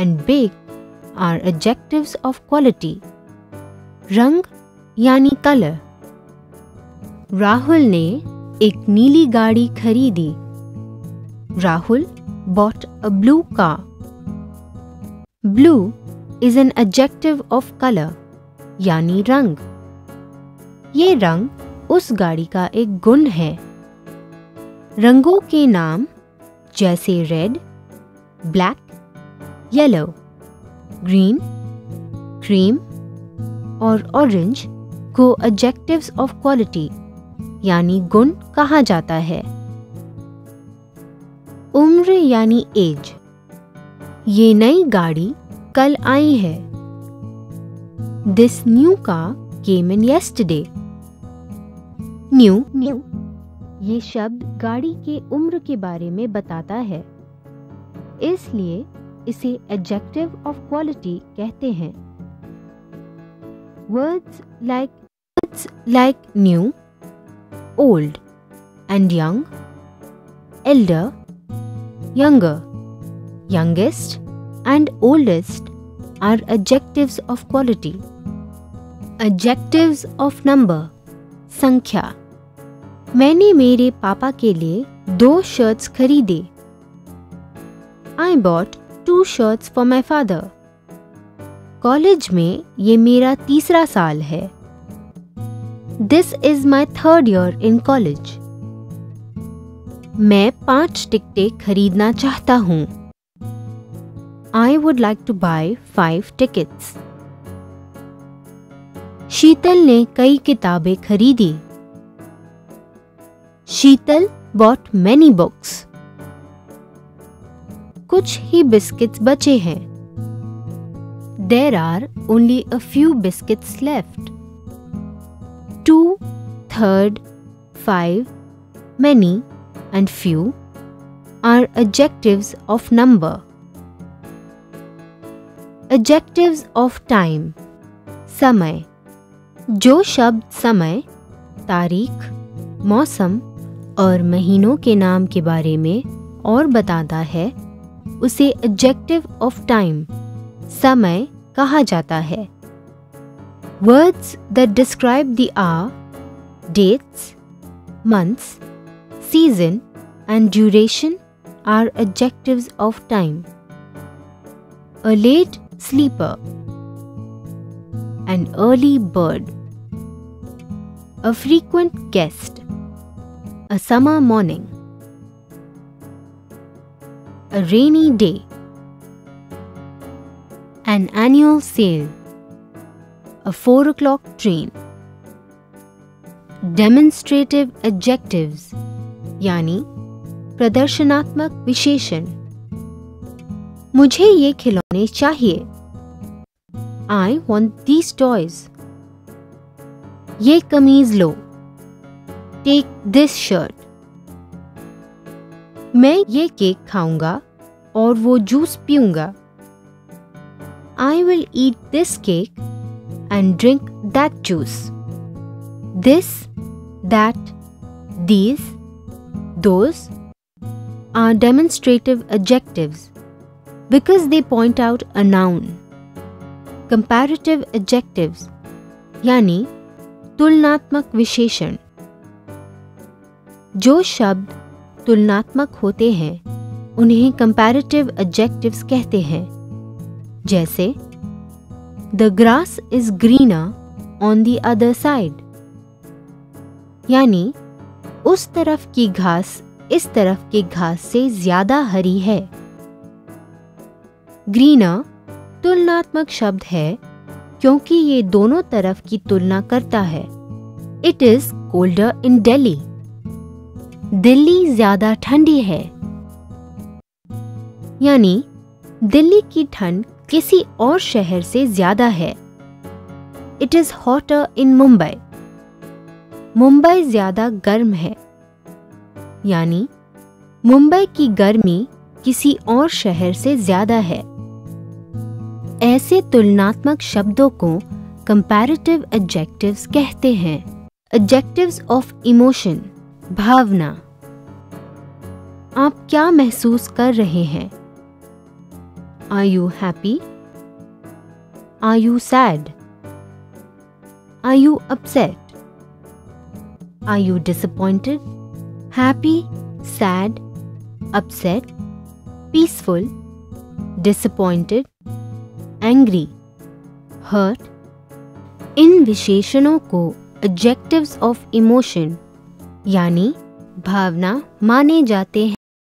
and big are adjectives of quality. रंग यानी colour Rahul ने एक नीली गाड़ी खरीदी Rahul bought a blue car. Blue is an adjective of color यानी रंग ये रंग उस गाड़ी का एक गुण है रंगों के नाम जैसे red black yellow green cream और ऑरेंज को एडजेक्टिव्स ऑफ़ क्वालिटी यानी गुण कहा जाता है। उम्र यानी एज ये नई गाड़ी कल आई है। This new car came in yesterday new new ये शब्द गाड़ी के उम्र के बारे में बताता है। इसलिए इसे एडजेक्टिव ऑफ़ क्वालिटी कहते हैं। Words like words like new old and young elder younger, youngest, and oldest are adjectives of quality. Adjectives of number संख्या। मैंने मेरे पापा के लिए दो शर्ट्स खरीदे। I bought two shirts for my father college में ये मेरा तीसरा साल है। This is my third year in college मैं पाँच टिकटें खरीदना चाहता हूँ। I would like to buy five tickets Sheetal ने कई किताबें खरीदी। शीतल बॉट मैनी बुक्स कुछ ही बिस्किट्स बचे हैं। There are only a few biscuits left two third five many and few are adjectives of number. Adjectives of time. समय. जो शब्द समय, तारीख, मौसम और महीनों के नाम के बारे में और बताता है उसे एडजेक्टिव ऑफ टाइम समय कहा जाता है words that describe the are dates months season, and duration are adjectives of time. A late sleeper, an early bird, a frequent guest, a summer morning, A rainy day, an annual sale, a 4 o'clock train. Demonstrative adjectives यानी प्रदर्शनात्मक विशेषण मुझे ये खिलौने चाहिए I want these toys ये कमीज लो take this shirt मैं ये केक खाऊँगा और वो जूस पीऊँगा। I will eat this cake and drink that juice this that these those are demonstrative adjective because they point out a noun comparative adjective यानी तुलनात्मक विशेषण। जो शब्द तुलनात्मक होते हैं, उन्हें कंपैरेटिव एडजेक्टिव्स कहते हैं। जैसे the grass is greener on the other side यानी, उस तरफ़ की घास इस तरफ़ की घास से ज़्यादा हरी है। ग्रीना तुलनात्मक शब्द है, क्योंकि ये दोनों तरफ़ की तुलना करता है। It is colder in Delhi Delhi ज़्यादा ठंडी है। यानी, दिल्ली की ठंड किसी और शहर से ज़्यादा है। It is hotter in Mumbai Mumbai ज़्यादा गर्म है। यानी, मुंबई की गर्मी किसी और शहर से ज़्यादा है। ऐसे तुलनात्मक शब्दों को कंपैरेटिव एडजेक्टिव्स कहते हैं। एडजेक्टिव्स ऑफ़ इमोशन भावना। आप क्या महसूस कर रहे हैं? Are you happy are you sad are you upset are you disappointed happy sad upset peaceful disappointed angry hurt इन विशेषणों को एडजेक्टिव्स ऑफ़ इमोशन यानी भावना माने जाते हैं।